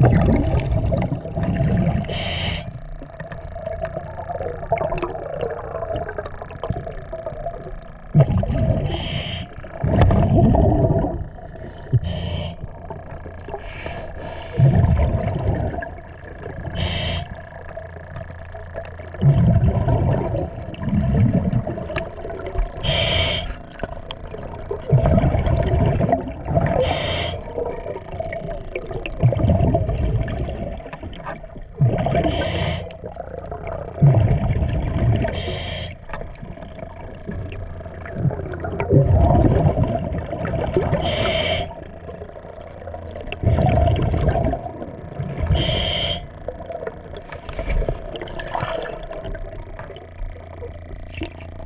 you. Yeah.